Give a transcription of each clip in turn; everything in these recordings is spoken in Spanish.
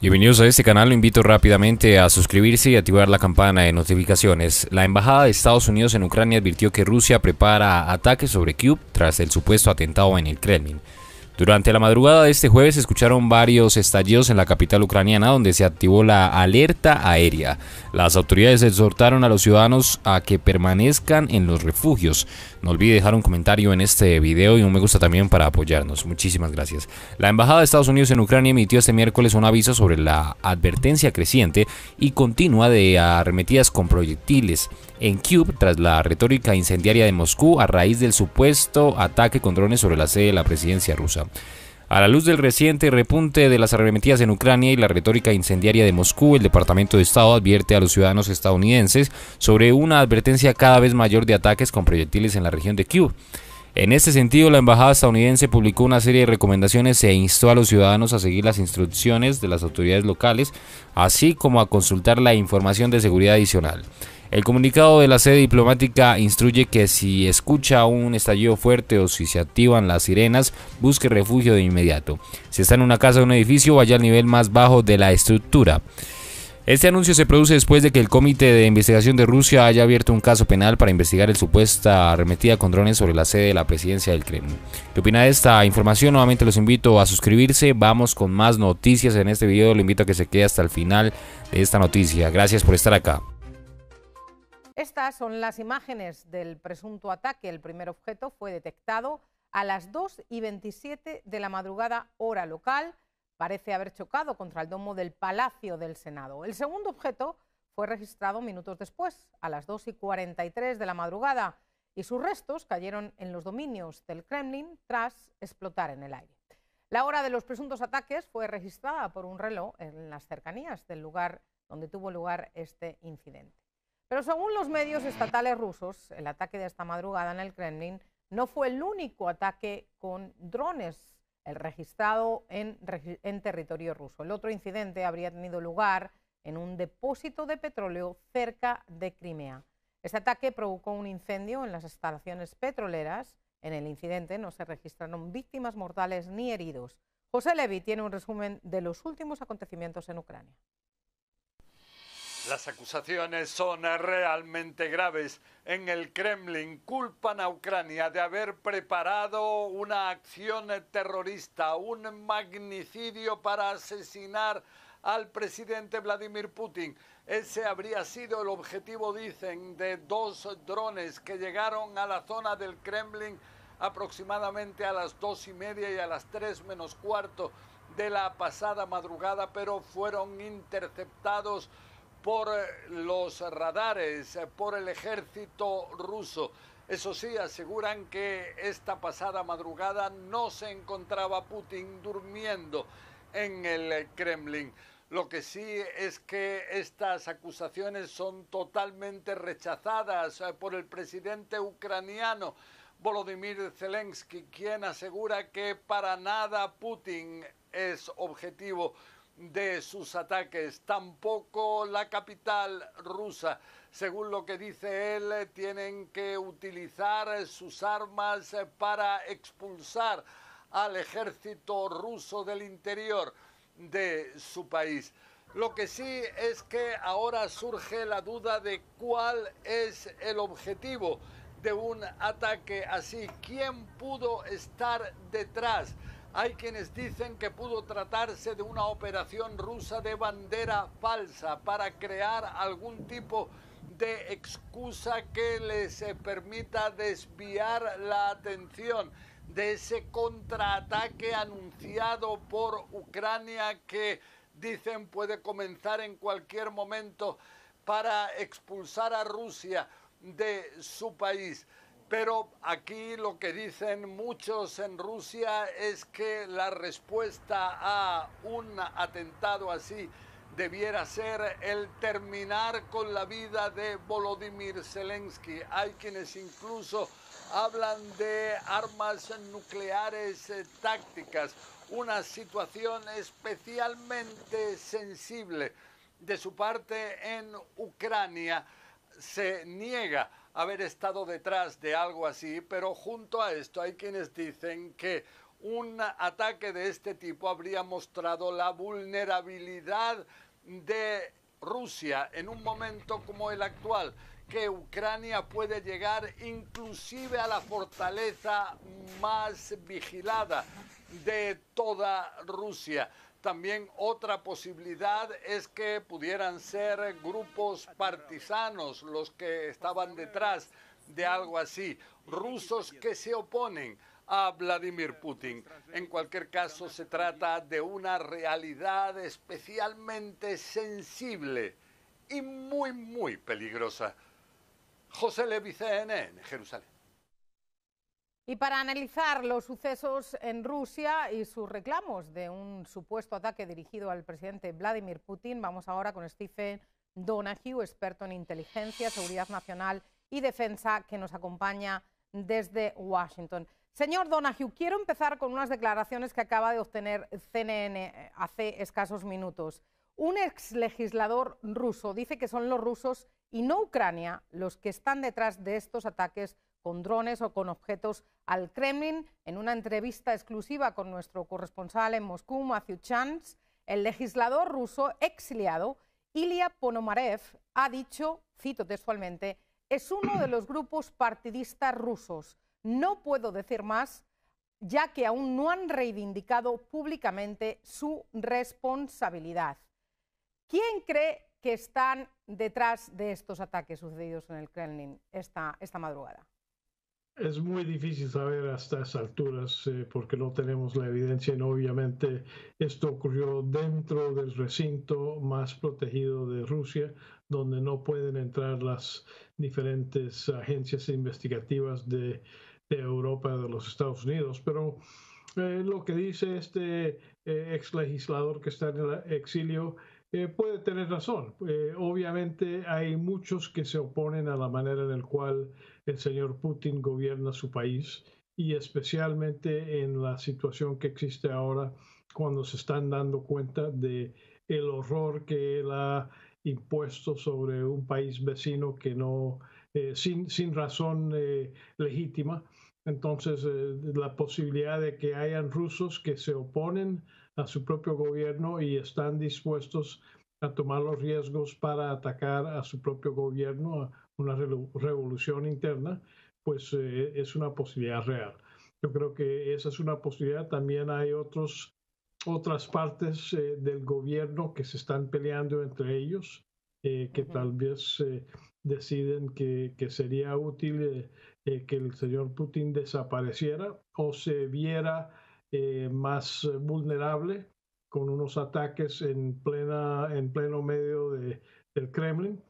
Bienvenidos a este canal, lo invito rápidamente a suscribirse y activar la campana de notificaciones. La Embajada de Estados Unidos en Ucrania advirtió que Rusia prepara ataques sobre Kyiv tras el supuesto atentado en el Kremlin. Durante la madrugada de este jueves se escucharon varios estallidos en la capital ucraniana donde se activó la alerta aérea. Las autoridades exhortaron a los ciudadanos a que permanezcan en los refugios. No olvide dejar un comentario en este video y un me gusta también para apoyarnos. Muchísimas gracias. La Embajada de Estados Unidos en Ucrania emitió este miércoles un aviso sobre la advertencia creciente y continua de arremetidas con proyectiles en Kyiv tras la retórica incendiaria de Moscú a raíz del supuesto ataque con drones sobre la sede de la presidencia rusa. A la luz del reciente repunte de las arremetidas en Ucrania y la retórica incendiaria de Moscú, el Departamento de Estado advierte a los ciudadanos estadounidenses sobre una advertencia cada vez mayor de ataques con proyectiles en la región de Kyiv. En este sentido, la embajada estadounidense publicó una serie de recomendaciones e instó a los ciudadanos a seguir las instrucciones de las autoridades locales, así como a consultar la información de seguridad adicional. El comunicado de la sede diplomática instruye que si escucha un estallido fuerte o si se activan las sirenas, busque refugio de inmediato. Si está en una casa o un edificio, vaya al nivel más bajo de la estructura. Este anuncio se produce después de que el Comité de Investigación de Rusia haya abierto un caso penal para investigar el supuesta arremetida con drones sobre la sede de la presidencia del Kremlin. ¿Qué opina de esta información? Nuevamente los invito a suscribirse. Vamos con más noticias en este video. Lo invito a que se quede hasta el final de esta noticia. Gracias por estar acá. Estas son las imágenes del presunto ataque. El primer objeto fue detectado a las 2 y 27 de la madrugada hora local. Parece haber chocado contra el domo del Palacio del Senado. El segundo objeto fue registrado minutos después, a las 2 y 43 de la madrugada, y sus restos cayeron en los dominios del Kremlin tras explotar en el aire. La hora de los presuntos ataques fue registrada por un reloj en las cercanías del lugar donde tuvo lugar este incidente. Pero según los medios estatales rusos, el ataque de esta madrugada en el Kremlin no fue el único ataque con drones el registrado en, territorio ruso. El otro incidente habría tenido lugar en un depósito de petróleo cerca de Crimea. Este ataque provocó un incendio en las instalaciones petroleras. En el incidente no se registraron víctimas mortales ni heridos. José Levy tiene un resumen de los últimos acontecimientos en Ucrania. Las acusaciones son realmente graves. En el Kremlin culpan a Ucrania de haber preparado una acción terrorista, un magnicidio para asesinar al presidente Vladimir Putin. Ese habría sido el objetivo, dicen, de dos drones que llegaron a la zona del Kremlin aproximadamente a las dos y media y a las tres menos cuarto de la pasada madrugada, pero fueron interceptados por eh, los radares, eh, por el ejército ruso. Eso sí, aseguran que esta pasada madrugada no se encontraba Putin durmiendo en el Kremlin. Lo que sí es que estas acusaciones son totalmente rechazadas eh, por el presidente ucraniano Volodymyr Zelensky, quien asegura que para nada Putin es objetivo de sus ataques, tampoco la capital rusa. Según lo que dice él, tienen que utilizar sus armas para expulsar al ejército ruso del interior de su país. Lo que sí es que ahora surge la duda de cuál es el objetivo de un ataque así. ¿Quién pudo estar detrás? Hay quienes dicen que pudo tratarse de una operación rusa de bandera falsa para crear algún tipo de excusa que les eh, permita desviar la atención de ese contraataque anunciado por Ucrania que dicen puede comenzar en cualquier momento para expulsar a Rusia de su país. Pero aquí lo que dicen muchos en Rusia es que la respuesta a un atentado así debiera ser el terminar con la vida de Volodymyr Zelensky. Hay quienes incluso hablan de armas nucleares eh, tácticas, una situación especialmente sensible. De su parte, en Ucrania se niega haber estado detrás de algo así, pero junto a esto hay quienes dicen que un ataque de este tipo habría mostrado la vulnerabilidad de Rusia en un momento como el actual, que Ucrania puede llegar inclusive a la fortaleza más vigilada de toda Rusia. También otra posibilidad es que pudieran ser grupos partisanos los que estaban detrás de algo así, rusos que se oponen a Vladimir Putin. En cualquier caso, se trata de una realidad especialmente sensible y muy, muy peligrosa. José Levi, CNN, Jerusalén. Y para analizar los sucesos en Rusia y sus reclamos de un supuesto ataque dirigido al presidente Vladimir Putin, vamos ahora con Stephen Donahue, experto en inteligencia, seguridad nacional y defensa, que nos acompaña desde Washington. Señor Donahue, quiero empezar con unas declaraciones que acaba de obtener CNN hace escasos minutos. Un ex legislador ruso dice que son los rusos y no Ucrania los que están detrás de estos ataques con drones o con objetos al Kremlin. En una entrevista exclusiva con nuestro corresponsal en Moscú, Matthew Chance, el legislador ruso exiliado Ilya Ponomarev ha dicho, cito textualmente, es uno de los grupos partidistas rusos. No puedo decir más, ya que aún no han reivindicado públicamente su responsabilidad. ¿Quién cree que están detrás de estos ataques sucedidos en el Kremlin esta, esta madrugada? Es muy difícil saber hasta estas alturas eh, porque no tenemos la evidencia y obviamente esto ocurrió dentro del recinto más protegido de Rusia, donde no pueden entrar las diferentes agencias investigativas de, Europa, de los Estados Unidos. Pero eh, lo que dice este eh, ex legislador que está en el exilio eh, puede tener razón. Eh, obviamente hay muchos que se oponen a la manera en la cual el señor Putin gobierna su país y especialmente en la situación que existe ahora cuando se están dando cuenta de el horror que él ha impuesto sobre un país vecino que no eh, sin, sin razón legítima. Entonces, la posibilidad de que hayan rusos que se oponen a su propio gobierno y están dispuestos a tomar los riesgos para atacar a su propio gobierno, una revolución interna, pues eh, es una posibilidad real. Yo creo que esa es una posibilidad. También hay otros, otras partes eh, del gobierno que se están peleando entre ellos, eh, que tal vez deciden que, que, sería útil que el señor Putin desapareciera o se viera eh, más vulnerable con unos ataques en, plena, en pleno medio de, del Kremlin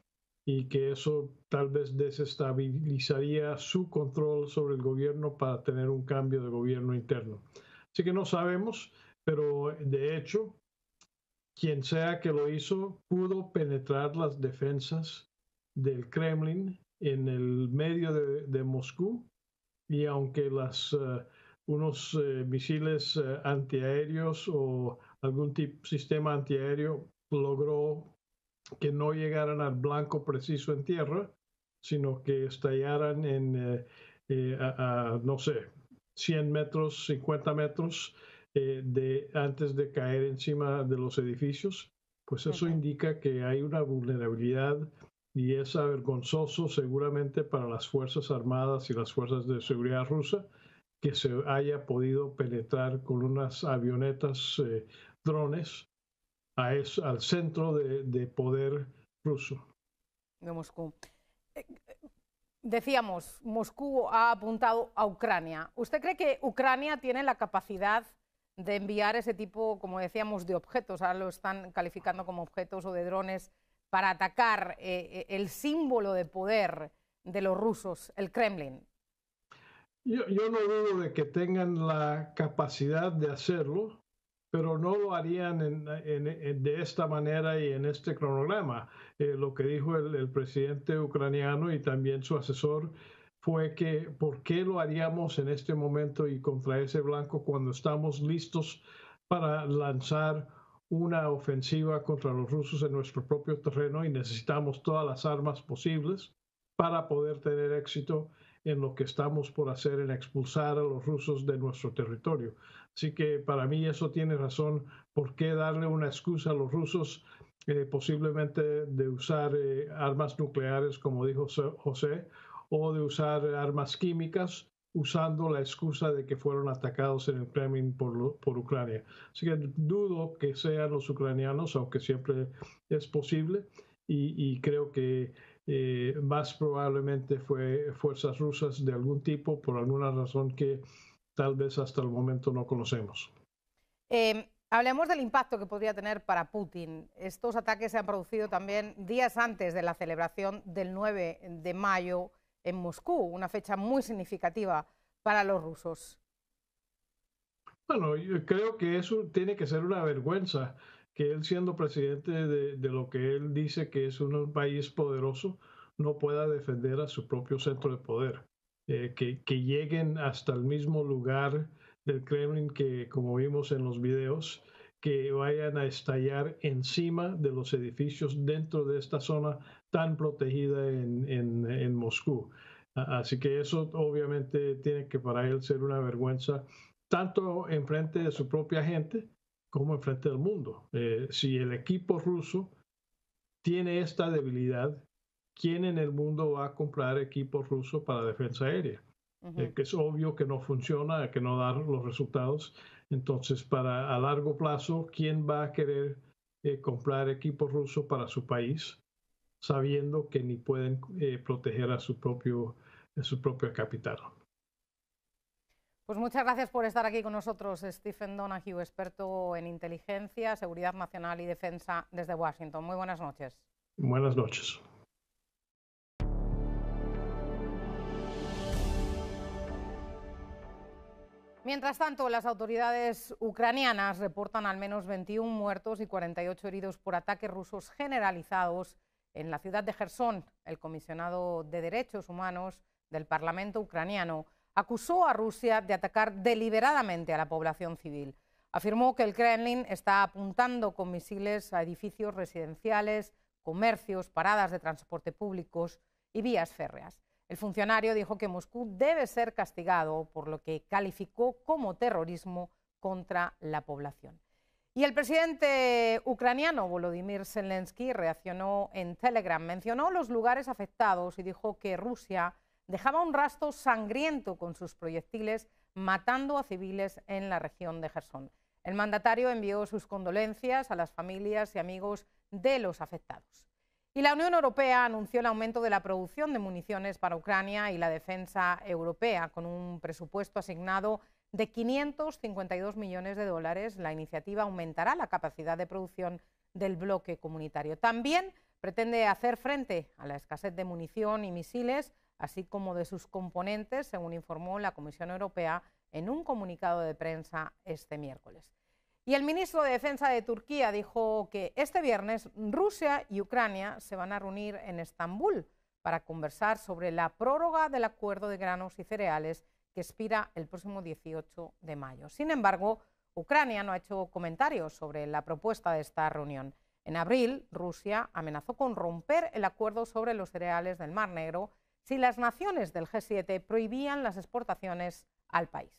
y que eso tal vez desestabilizaría su control sobre el gobierno para tener un cambio de gobierno interno. Así que no sabemos, pero de hecho, quien sea que lo hizo pudo penetrar las defensas del Kremlin en el medio de, de Moscú y aunque las... Uh, unos eh, misiles eh, antiaéreos o algún tipo, sistema antiaéreo logró que no llegaran al blanco preciso en tierra, sino que estallaran en, eh, a, no sé, 100 metros, 50 metros de, antes de caer encima de los edificios, pues eso indica que hay una vulnerabilidad y es avergonzoso seguramente para las Fuerzas Armadas y las Fuerzas de Seguridad rusa que se haya podido penetrar con unas avionetas eh, drones al centro de, poder ruso. De Moscú. Eh, decíamos, Moscú ha apuntado a Ucrania. ¿Usted cree que Ucrania tiene la capacidad de enviar ese tipo, como decíamos, de objetos, ahora lo están calificando como objetos o de drones, para atacar eh, el símbolo de poder de los rusos, el Kremlin? Yo, no dudo de que tengan la capacidad de hacerlo, pero no lo harían de esta manera y en este cronograma. Eh, lo que dijo el, presidente ucraniano y también su asesor fue que ¿por qué lo haríamos en este momento y contra ese blanco cuando estamos listos para lanzar una ofensiva contra los rusos en nuestro propio terreno y necesitamos todas las armas posibles para poder tener éxito en lo que estamos por hacer en expulsar a los rusos de nuestro territorio. Así que para mí eso tiene razón. ¿Por qué darle una excusa a los rusos eh, posiblemente de usar eh, armas nucleares, como dijo José, o de usar armas químicas usando la excusa de que fueron atacados en el Kremlin por, por Ucrania. Así que dudo que sean los ucranianos, aunque siempre es posible, y, creo que eh, más probablemente fue fuerzas rusas de algún tipo por alguna razón que tal vez hasta el momento no conocemos. Em, hablemos del impacto que podría tener para Putin. Estos ataques se han producido también días antes de la celebración del 9 de mayo en Moscú, una fecha muy significativa para los rusos. Bueno, yo creo que eso tiene que ser una vergüenza que él siendo presidente de, lo que él dice que es un país poderoso, no pueda defender a su propio centro de poder. Eh, que, que, lleguen hasta el mismo lugar del Kremlin que, como vimos en los videos, que vayan a estallar encima de los edificios dentro de esta zona tan protegida en, en, Moscú. Así que eso obviamente tiene que para él ser una vergüenza, tanto en frente de su propia gente como en frente del mundo. Eh, si el equipo ruso tiene esta debilidad, ¿quién en el mundo va a comprar equipo ruso para defensa aérea? Eh, que es obvio que no funciona, que no da los resultados. Entonces, para a largo plazo, ¿quién va a querer eh, comprar equipo ruso para su país? sabiendo que ni pueden proteger a su, propio, a su propia capital. Pues muchas gracias por estar aquí con nosotros, Stephen Donahue, experto en inteligencia, seguridad nacional y defensa desde Washington. Muy buenas noches. Buenas noches. Mientras tanto, las autoridades ucranianas reportan al menos 21 muertos y 48 heridos por ataques rusos generalizados en la ciudad de Gerson, el comisionado de Derechos Humanos del Parlamento ucraniano acusó a Rusia de atacar deliberadamente a la población civil. Afirmó que el Kremlin está apuntando con misiles a edificios residenciales, comercios, paradas de transporte públicos y vías férreas. El funcionario dijo que Moscú debe ser castigado por lo que calificó como terrorismo contra la población. Y el presidente ucraniano Volodymyr Zelensky reaccionó en Telegram, mencionó los lugares afectados y dijo que Rusia dejaba un rastro sangriento con sus proyectiles matando a civiles en la región de Gerson. El mandatario envió sus condolencias a las familias y amigos de los afectados. Y la Unión Europea anunció el aumento de la producción de municiones para Ucrania y la defensa europea, con un presupuesto asignado de 552 millones de dólares, la iniciativa aumentará la capacidad de producción del bloque comunitario. También pretende hacer frente a la escasez de munición y misiles, así como de sus componentes, según informó la Comisión Europea en un comunicado de prensa este miércoles. Y el ministro de Defensa de Turquía dijo que este viernes Rusia y Ucrania se van a reunir en Estambul para conversar sobre la prórroga del acuerdo de granos y cereales que expira el próximo 18 de mayo. Sin embargo, Ucrania no ha hecho comentarios sobre la propuesta de esta reunión. En abril, Rusia amenazó con romper el acuerdo sobre los cereales del Mar Negro si las naciones del G7 prohibían las exportaciones al país.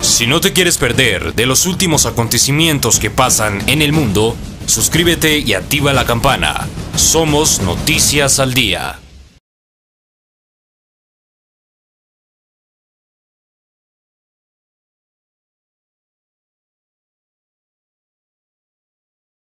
Si no te quieres perder de los últimos acontecimientos que pasan en el mundo, Suscríbete y activa la campana. Somos Noticias al Día.